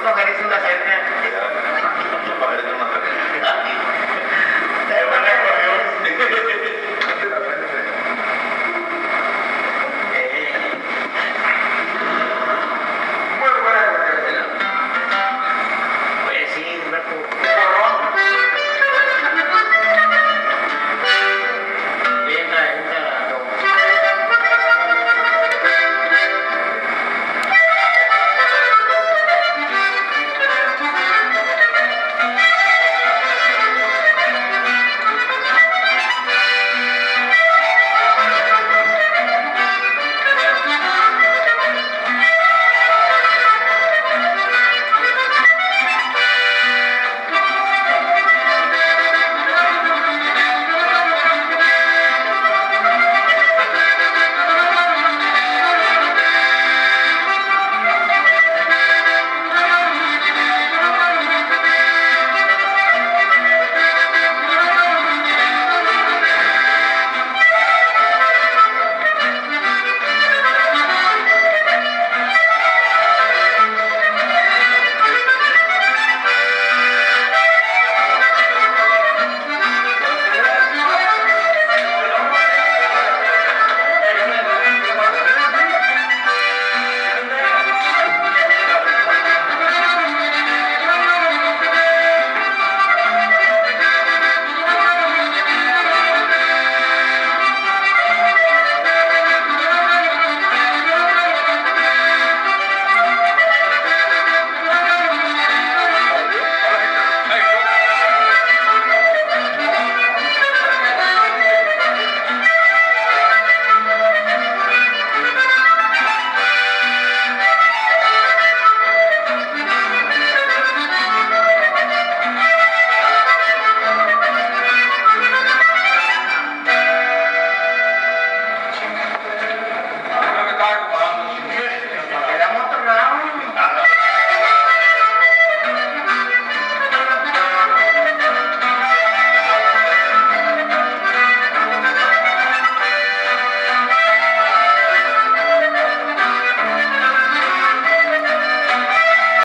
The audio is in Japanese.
Untuk hari sudah saya